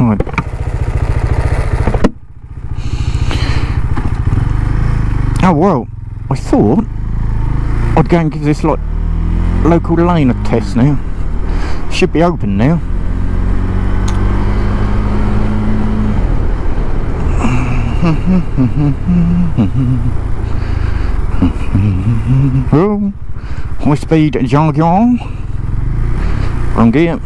Right. Oh well, I thought I'd go and give this like local lane a test now. Should be open now. oh, high speed Jaguar. Wrong gear.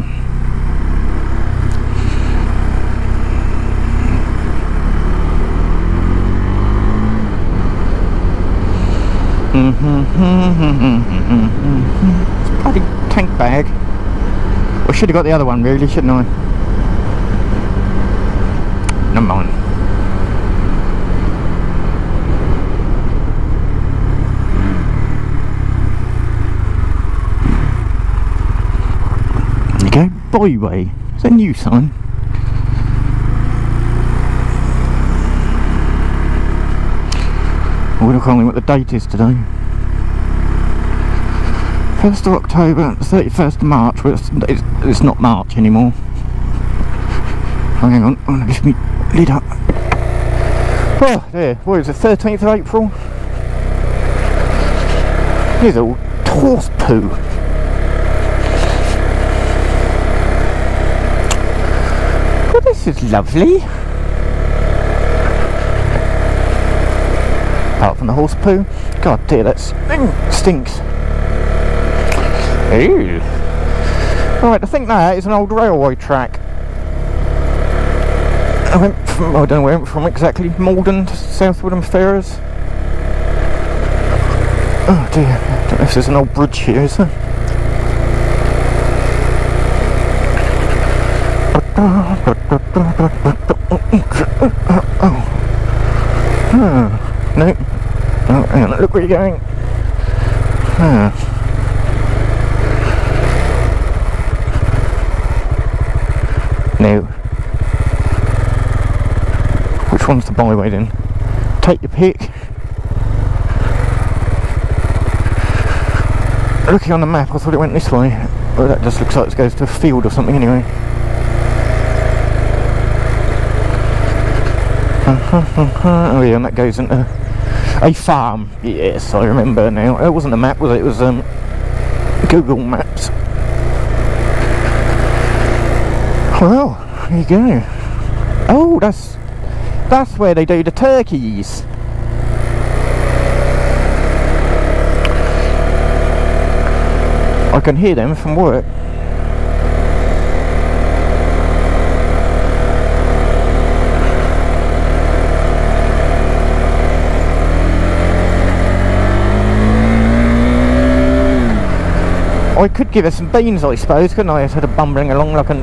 Mm-hmm. Bloody tank bag. I should have got the other one really, shouldn't I? Never mind. There you go, Byway. It's a new sign. I can't remember what the date is today. 1st of October, 31st of March, well, it's, it's, it's not March anymore. Oh, hang on, I'm going to lift me lid up. Oh, there, what is it, 13th of April? Here's all horse poo. Well, this is lovely. Apart from the horse poo. God dear, that stinks. Ooh. Right, I think that is an old railway track. I went from, I don't know where I went from exactly, Maldon to South Woodham Ferrers. Oh dear, I don't know if there's an old bridge here, is there? Oh. Hmm. No. Oh, hang on, look where you're going. Ah. No. Which one's the byway then? Take your pick. Looking on the map, I thought it went this way. Well, that just looks like it goes to a field or something anyway. oh yeah, and that goes into a farm. Yes, I remember now. It wasn't a map, was it? It was um, Google Maps. Well, there you go. Oh, that's that's where they do the turkeys. I can hear them from work. I could give her some beans, I suppose, couldn't I? Instead of bumbling along like an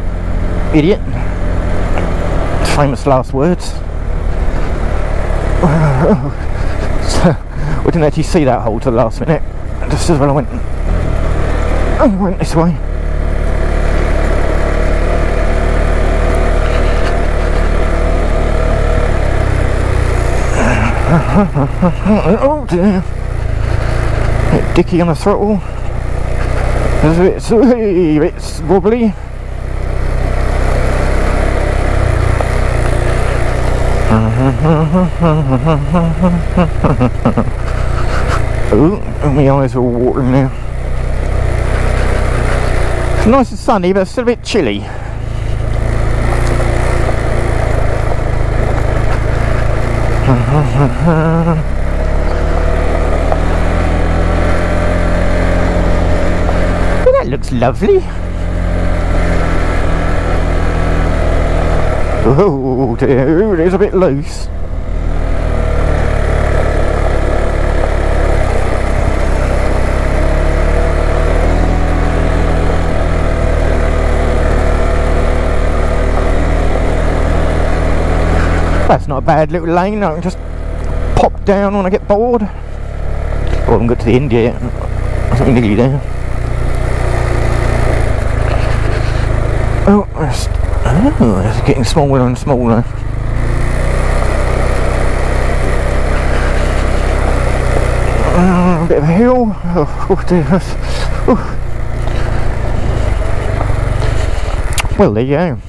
idiot. Famous last words. so, I didn't actually see that hole till the last minute. Just as well I went, I went this way. oh dear. Dicky on the throttle. It's a bit, it's wobbly. oh, my eyes are watering now. It's nice and sunny, but it's still a bit chilly. that looks lovely. Oh dear, it is a bit loose. That's not a bad little lane, I can just pop down when I get bored. Oh, I haven't got to the end yet. I think nearly there. Oh, it's, oh, it's getting smaller and smaller. Uh, a bit of a hill. Oh, oh dear. Oh. Well, there you go.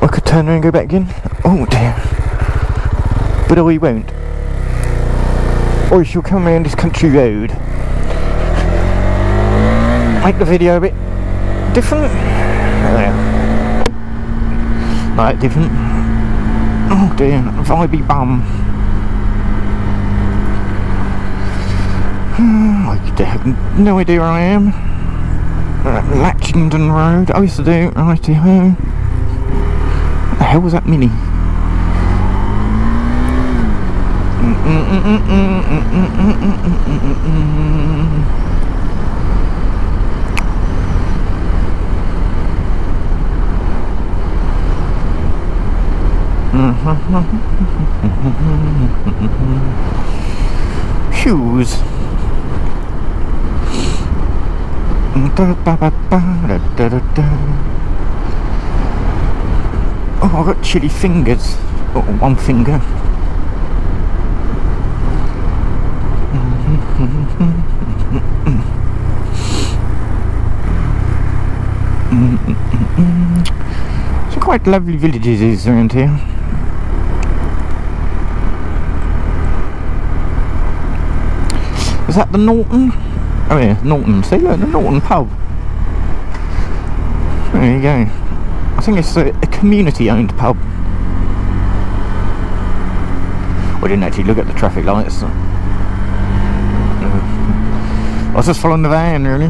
I could turn around and go back again? Oh dear. But I won't. Or she'll come around this country road. Make the video a bit different. There. Like different. Oh dear, vibey bum. I have no idea where I am. Uh, Latchingdon Road. I used to do righty ho. What the hell was that mini? Shoes. Oh, I've got chilly fingers. Oh, one finger. Some quite lovely villages around here. Is that the Norton? Oh yeah, Norton. See, look, the Norton pub. There you go. I think it's a, a community-owned pub. We didn't actually look at the traffic lights. I was just following the van, really.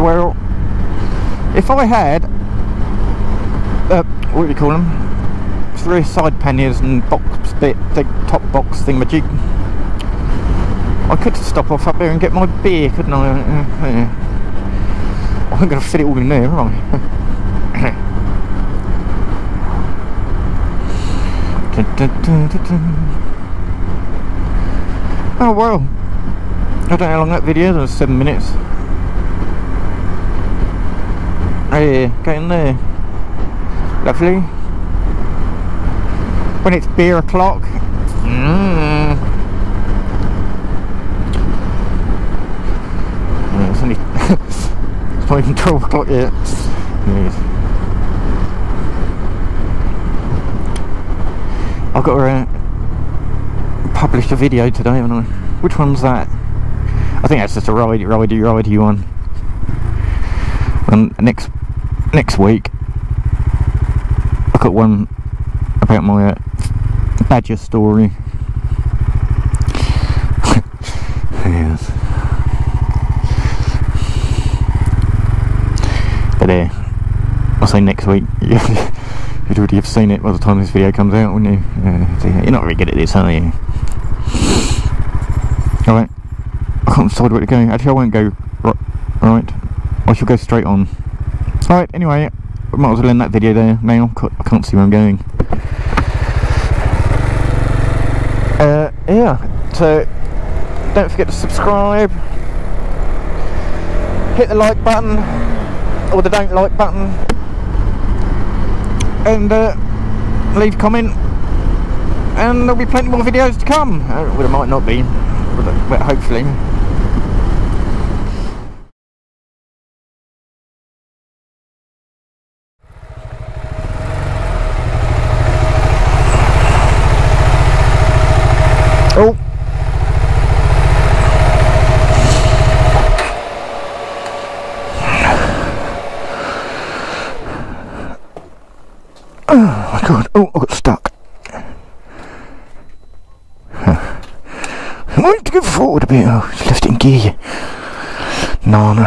Well, if I had, uh, what do you call them? Three side panniers and box bit, the top box thingamajig. I could stop off up there and get my beer, couldn't I? Yeah. I'm going to fit it all in there, am I? oh well. I don't know how long that video was, seven minutes. Hey, get there. Lovely. When it's beer o'clock. Mm. It's only it's not even 12 o'clock yet. I've got to uh, publish a video today, haven't I? Which one's that? I think that's just a ridey, ridey, ridey one. And next next week, I've got one about my uh, badger story. yes. But uh, I'll say next week. You'd already have seen it by the time this video comes out, wouldn't you? Uh, you're not very good at this, are you? Alright. I can't decide where to go. Actually, I won't go right. I shall go straight on. Alright, anyway, might as well end that video there now. I can't see where I'm going. Uh, yeah, so don't forget to subscribe. Hit the like button or the don't like button. And uh, leave a comment. And there'll be plenty more videos to come. Uh, well there might not be but, but hopefully oh Oh my god. Oh, I got stuck. I wanted to go forward a bit. Oh, just left in gear. Nana.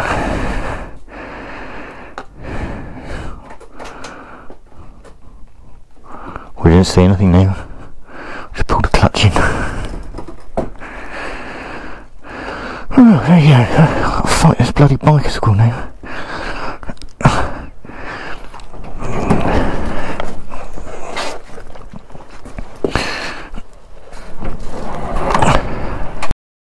We didn't see anything now. Just pulled the clutch in. Oh, there you go. I'll fight this bloody bicycle now.